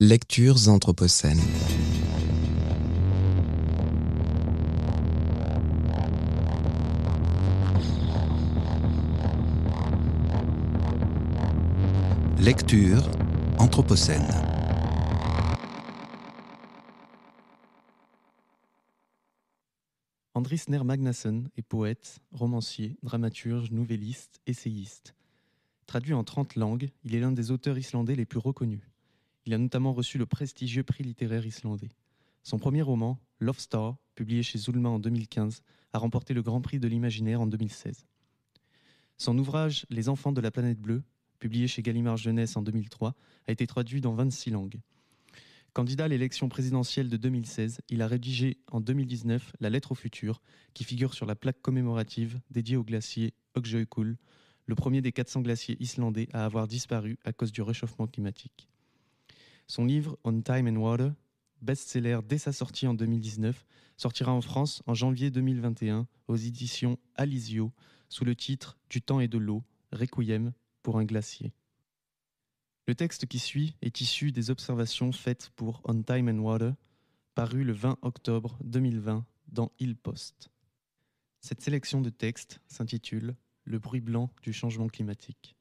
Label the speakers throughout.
Speaker 1: Lectures anthropocènes. Lecture anthropocène.
Speaker 2: Andris Ner Magnason est poète, romancier, dramaturge, nouvelliste, essayiste. Traduit en 30 langues, il est l'un des auteurs islandais les plus reconnus. Il a notamment reçu le prestigieux prix littéraire islandais. Son premier roman, Love Star, publié chez Zulma en 2015, a remporté le Grand Prix de l'imaginaire en 2016. Son ouvrage Les enfants de la planète bleue, publié chez Gallimard Jeunesse en 2003, a été traduit dans 26 langues. Candidat à l'élection présidentielle de 2016, il a rédigé en 2019 La lettre au futur, qui figure sur la plaque commémorative dédiée au glacier Öksjökull, le premier des 400 glaciers islandais à avoir disparu à cause du réchauffement climatique. Son livre On Time and Water, best-seller dès sa sortie en 2019, sortira en France en janvier 2021 aux éditions Alizio sous le titre Du temps et de l'eau, Requiem pour un glacier. Le texte qui suit est issu des observations faites pour On Time and Water, paru le 20 octobre 2020 dans Il Post. Cette sélection de textes s'intitule Le bruit blanc du changement climatique.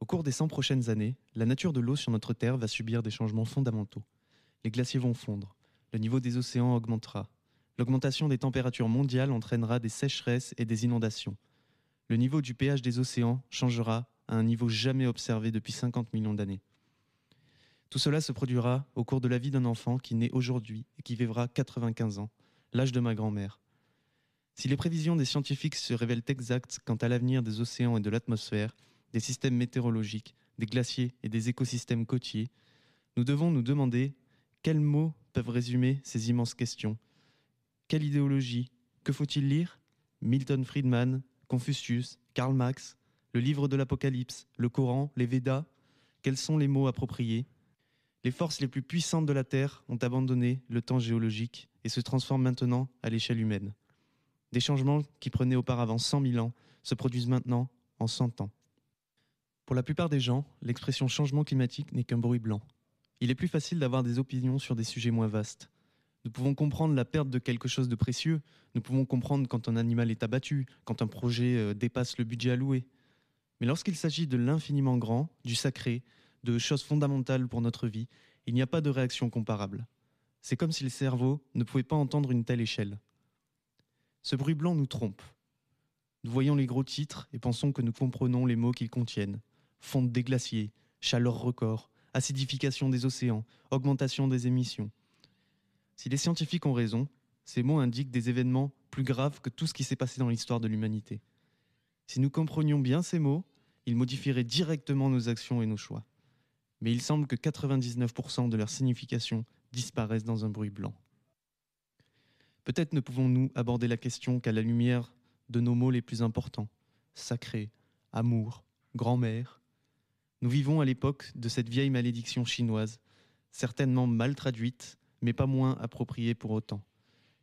Speaker 2: Au cours des 100 prochaines années, la nature de l'eau sur notre Terre va subir des changements fondamentaux. Les glaciers vont fondre, le niveau des océans augmentera, l'augmentation des températures mondiales entraînera des sécheresses et des inondations. Le niveau du pH des océans changera à un niveau jamais observé depuis 50 millions d'années. Tout cela se produira au cours de la vie d'un enfant qui naît aujourd'hui et qui vivra 95 ans, l'âge de ma grand-mère. Si les prévisions des scientifiques se révèlent exactes quant à l'avenir des océans et de l'atmosphère, des systèmes météorologiques, des glaciers et des écosystèmes côtiers, nous devons nous demander quels mots peuvent résumer ces immenses questions. Quelle idéologie? Que faut-il lire? Milton Friedman, Confucius, Karl Marx, le livre de l'Apocalypse, le Coran, les Védas Quels sont les mots appropriés? Les forces les plus puissantes de la Terre ont abandonné le temps géologique et se transforment maintenant à l'échelle humaine. Des changements qui prenaient auparavant 100 000 ans se produisent maintenant en 100 ans. Pour la plupart des gens, l'expression changement climatique n'est qu'un bruit blanc. Il est plus facile d'avoir des opinions sur des sujets moins vastes. Nous pouvons comprendre la perte de quelque chose de précieux, nous pouvons comprendre quand un animal est abattu, quand un projet euh, dépasse le budget alloué. Mais lorsqu'il s'agit de l'infiniment grand, du sacré, de choses fondamentales pour notre vie, il n'y a pas de réaction comparable. C'est comme si le cerveau ne pouvait pas entendre une telle échelle. Ce bruit blanc nous trompe. Nous voyons les gros titres et pensons que nous comprenons les mots qu'ils contiennent fonte des glaciers, chaleur record, acidification des océans, augmentation des émissions. Si les scientifiques ont raison, ces mots indiquent des événements plus graves que tout ce qui s'est passé dans l'histoire de l'humanité. Si nous comprenions bien ces mots, ils modifieraient directement nos actions et nos choix. Mais il semble que 99% de leur signification disparaissent dans un bruit blanc. Peut-être ne pouvons-nous aborder la question qu'à la lumière de nos mots les plus importants, sacré, amour, grand-mère, nous vivons à l'époque de cette vieille malédiction chinoise, certainement mal traduite, mais pas moins appropriée pour autant.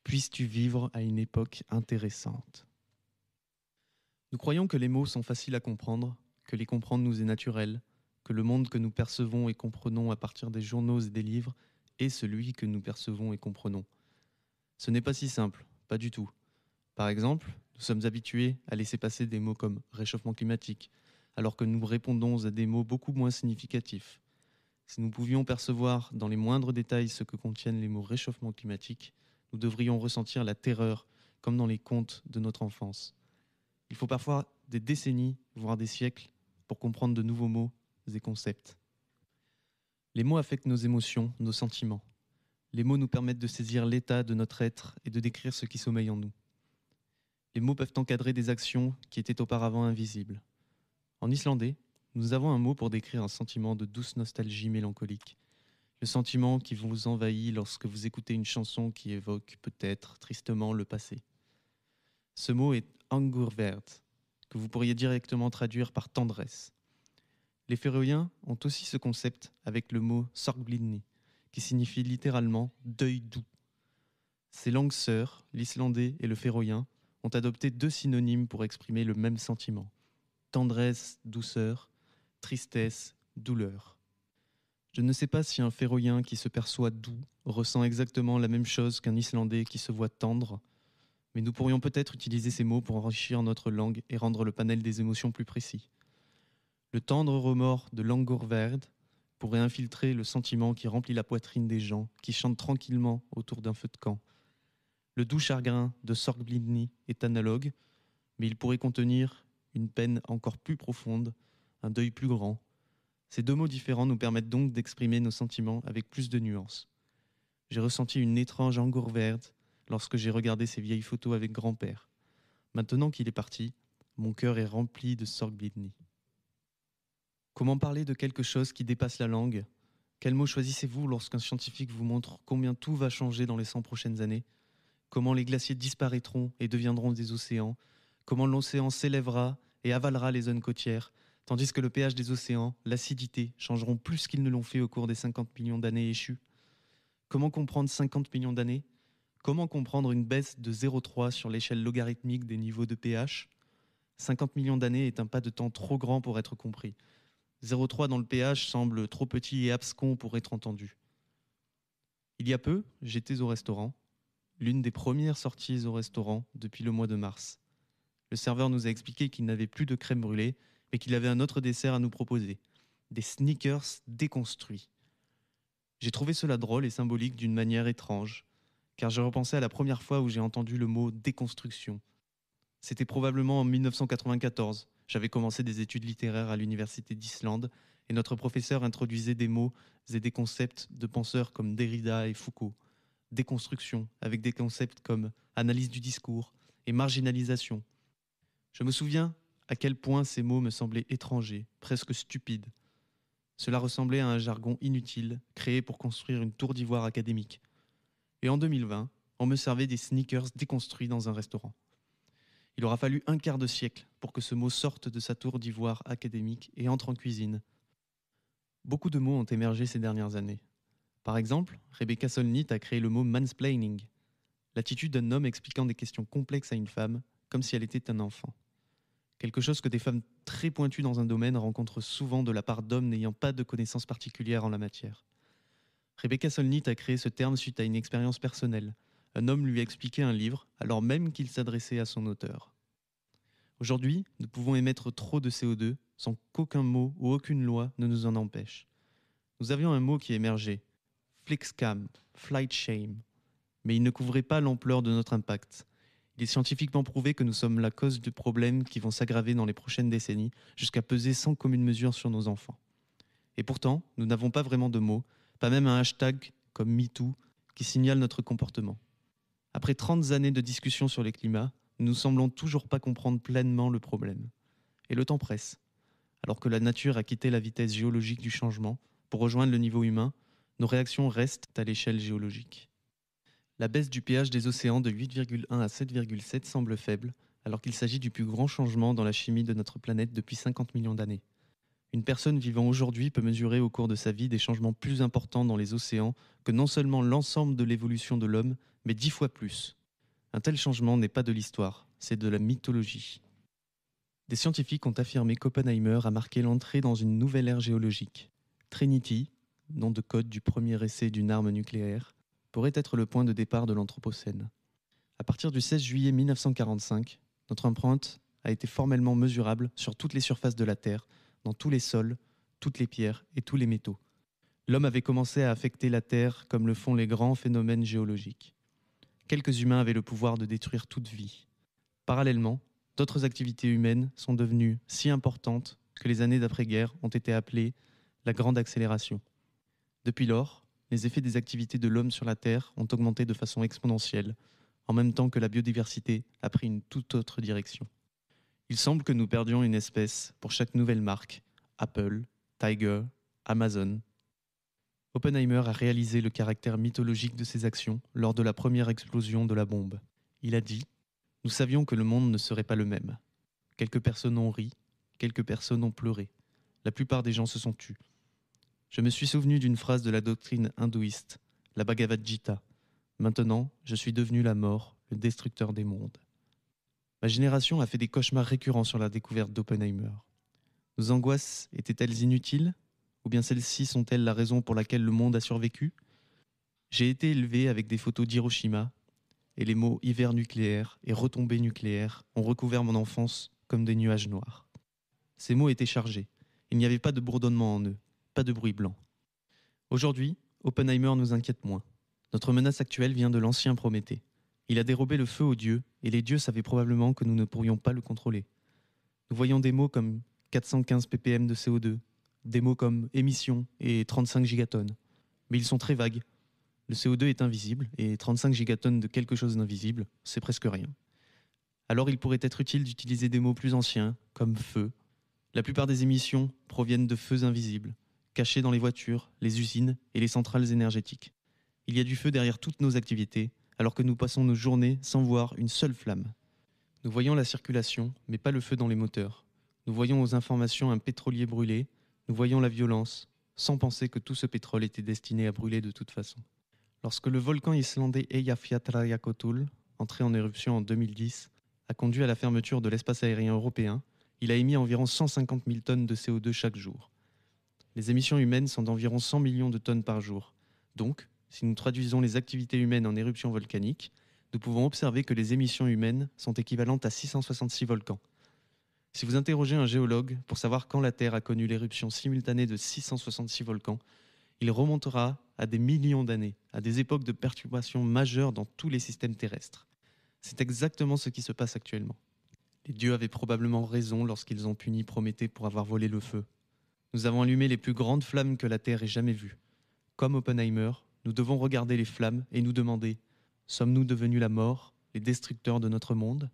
Speaker 2: Puisses-tu vivre à une époque intéressante? Nous croyons que les mots sont faciles à comprendre, que les comprendre nous est naturel, que le monde que nous percevons et comprenons à partir des journaux et des livres est celui que nous percevons et comprenons. Ce n'est pas si simple, pas du tout. Par exemple, nous sommes habitués à laisser passer des mots comme réchauffement climatique, alors que nous répondons à des mots beaucoup moins significatifs. Si nous pouvions percevoir dans les moindres détails ce que contiennent les mots réchauffement climatique, nous devrions ressentir la terreur, comme dans les contes de notre enfance. Il faut parfois des décennies, voire des siècles, pour comprendre de nouveaux mots et concepts. Les mots affectent nos émotions, nos sentiments. Les mots nous permettent de saisir l'état de notre être et de décrire ce qui sommeille en nous. Les mots peuvent encadrer des actions qui étaient auparavant invisibles. En islandais, nous avons un mot pour décrire un sentiment de douce nostalgie mélancolique. Le sentiment qui vous envahit lorsque vous écoutez une chanson qui évoque peut-être tristement le passé. Ce mot est angurvert, que vous pourriez directement traduire par tendresse. Les Féroïens ont aussi ce concept avec le mot sorgblidni, qui signifie littéralement deuil doux. Ces langues sœurs, l'islandais et le féroïen, ont adopté deux synonymes pour exprimer le même sentiment. Tendresse, douceur, tristesse, douleur. Je ne sais pas si un féroïen qui se perçoit doux ressent exactement la même chose qu'un islandais qui se voit tendre, mais nous pourrions peut-être utiliser ces mots pour enrichir notre langue et rendre le panel des émotions plus précis. Le tendre remords de Langorverd pourrait infiltrer le sentiment qui remplit la poitrine des gens qui chantent tranquillement autour d'un feu de camp. Le doux chagrin de Sorgblindni est analogue, mais il pourrait contenir une peine encore plus profonde, un deuil plus grand. Ces deux mots différents nous permettent donc d'exprimer nos sentiments avec plus de nuances. J'ai ressenti une étrange Angorverd lorsque j'ai regardé ces vieilles photos avec grand-père. Maintenant qu'il est parti, mon cœur est rempli de Sorgblindni. Comment parler de quelque chose qui dépasse la langue? Quels mots choisissez-vous lorsqu'un scientifique vous montre combien tout va changer dans les 100 prochaines années? Comment les glaciers disparaîtront et deviendront des océans? Comment l'océan s'élèvera et avalera les zones côtières? Tandis que le pH des océans, l'acidité, changeront plus qu'ils ne l'ont fait au cours des 50 millions d'années échues. Comment comprendre 50 millions d'années? Comment comprendre une baisse de 0,3 sur l'échelle logarithmique des niveaux de pH? 50 millions d'années est un pas de temps trop grand pour être compris. 0,3 dans le pH semble trop petit et abscon pour être entendu. Il y a peu, j'étais au restaurant, l'une des premières sorties au restaurant depuis le mois de mars. Le serveur nous a expliqué qu'il n'avait plus de crème brûlée, mais qu'il avait un autre dessert à nous proposer, des sneakers déconstruits. J'ai trouvé cela drôle et symbolique d'une manière étrange, car je repensais à la première fois où j'ai entendu le mot déconstruction. C'était probablement en 1994. J'avais commencé des études littéraires à l'université d'Islande et notre professeur introduisait des mots et des concepts de penseurs comme Derrida et Foucault. Déconstruction, avec des concepts comme analyse du discours et marginalisation. Je me souviens à quel point ces mots me semblaient étrangers, presque stupides. Cela ressemblait à un jargon inutile, créé pour construire une tour d'ivoire académique, et en 2020, on me servait des sneakers déconstruits dans un restaurant. Il aura fallu un quart de siècle pour que ce mot sorte de sa tour d'ivoire académique et entre en cuisine. Beaucoup de mots ont émergé ces dernières années. Par exemple, Rebecca Solnit a créé le mot mansplaining, l'attitude d'un homme expliquant des questions complexes à une femme comme si elle était un enfant. Quelque chose que des femmes très pointues dans un domaine rencontrent souvent de la part d'hommes n'ayant pas de connaissances particulières en la matière. Rebecca Solnit a créé ce terme suite à une expérience personnelle. Un homme lui a expliqué un livre, alors même qu'il s'adressait à son auteur. Aujourd'hui, nous pouvons émettre trop de CO2 sans qu'aucun mot ou aucune loi ne nous en empêche. Nous avions un mot qui émergeait, Flixcam, flight shame, mais il ne couvrait pas l'ampleur de notre impact. Il est scientifiquement prouvé que nous sommes la cause de problèmes qui vont s'aggraver dans les prochaines décennies jusqu'à peser sans commune mesure sur nos enfants. Et pourtant, nous n'avons pas vraiment de mots, pas même un hashtag comme MeToo qui signale notre comportement. Après 30 années de discussion sur les climats, nous ne semblons toujours pas comprendre pleinement le problème. Et le temps presse. Alors que la nature a quitté la vitesse géologique du changement pour rejoindre le niveau humain, nos réactions restent à l'échelle géologique. La baisse du pH des océans de 8,1 à 7,7 semble faible, alors qu'il s'agit du plus grand changement dans la chimie de notre planète depuis 50 millions d'années. Une personne vivant aujourd'hui peut mesurer au cours de sa vie des changements plus importants dans les océans que non seulement l'ensemble de l'évolution de l'homme, mais dix fois plus. Un tel changement n'est pas de l'histoire, c'est de la mythologie. Des scientifiques ont affirmé qu'Oppenheimer a marqué l'entrée dans une nouvelle ère géologique. Trinity, nom de code du premier essai d'une arme nucléaire, pourrait être le point de départ de l'Anthropocène. À partir du 16 juillet 1945, notre empreinte a été formellement mesurable sur toutes les surfaces de la Terre, dans tous les sols, toutes les pierres et tous les métaux. L'homme avait commencé à affecter la Terre comme le font les grands phénomènes géologiques. Quelques humains avaient le pouvoir de détruire toute vie. Parallèlement, d'autres activités humaines sont devenues si importantes que les années d'après-guerre ont été appelées la grande accélération. Depuis lors, les effets des activités de l'homme sur la Terre ont augmenté de façon exponentielle, en même temps que la biodiversité a pris une toute autre direction. Il semble que nous perdions une espèce pour chaque nouvelle marque, Apple, Tiger, Amazon. Oppenheimer a réalisé le caractère mythologique de ses actions lors de la première explosion de la bombe. Il a dit Nous savions que le monde ne serait pas le même. Quelques personnes ont ri, quelques personnes ont pleuré. La plupart des gens se sont tus. Je me suis souvenu d'une phrase de la doctrine hindouiste, la Bhagavad Gita. Maintenant, je suis devenu la mort, le destructeur des mondes. Ma génération a fait des cauchemars récurrents sur la découverte d'Oppenheimer. Nos angoisses étaient-elles inutiles? Ou bien celles-ci sont-elles la raison pour laquelle le monde a survécu? J'ai été élevé avec des photos d'Hiroshima, et les mots hiver nucléaire et retombée nucléaire ont recouvert mon enfance comme des nuages noirs. Ces mots étaient chargés. Il n'y avait pas de bourdonnement en eux, pas de bruit blanc. Aujourd'hui, Oppenheimer nous inquiète moins. Notre menace actuelle vient de l'ancien Prométhée. Il a dérobé le feu aux dieux, et les dieux savaient probablement que nous ne pourrions pas le contrôler. Nous voyons des mots comme 415 ppm de CO2, des mots comme émission et 35 gigatonnes. Mais ils sont très vagues. Le CO2 est invisible, et 35 gigatonnes de quelque chose d'invisible, c'est presque rien. Alors il pourrait être utile d'utiliser des mots plus anciens, comme feu. La plupart des émissions proviennent de feux invisibles, cachés dans les voitures, les usines et les centrales énergétiques. Il y a du feu derrière toutes nos activités, alors que nous passons nos journées sans voir une seule flamme. Nous voyons la circulation, mais pas le feu dans les moteurs. Nous voyons aux informations un pétrolier brûlé, nous voyons la violence, sans penser que tout ce pétrole était destiné à brûler de toute façon. Lorsque le volcan islandais Eyjafjallajökull, entré en éruption en 2010, a conduit à la fermeture de l'espace aérien européen, il a émis environ 150 000 tonnes de CO2 chaque jour. Les émissions humaines sont d'environ 100 millions de tonnes par jour. Donc, si nous traduisons les activités humaines en éruptions volcaniques, nous pouvons observer que les émissions humaines sont équivalentes à 666 volcans. Si vous interrogez un géologue pour savoir quand la Terre a connu l'éruption simultanée de 666 volcans, il remontera à des millions d'années, à des époques de perturbations majeures dans tous les systèmes terrestres. C'est exactement ce qui se passe actuellement. Les dieux avaient probablement raison lorsqu'ils ont puni Prométhée pour avoir volé le feu. Nous avons allumé les plus grandes flammes que la Terre ait jamais vues. Comme Oppenheimer, nous devons regarder les flammes et nous demander Sommes-nous devenus la mort, les destructeurs de notre monde?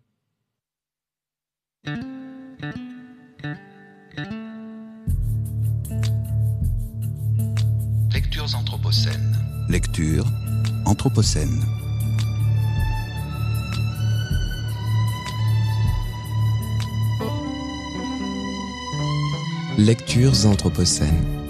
Speaker 1: Lectures anthropocènes. Lecture anthropocène. Lectures anthropocènes.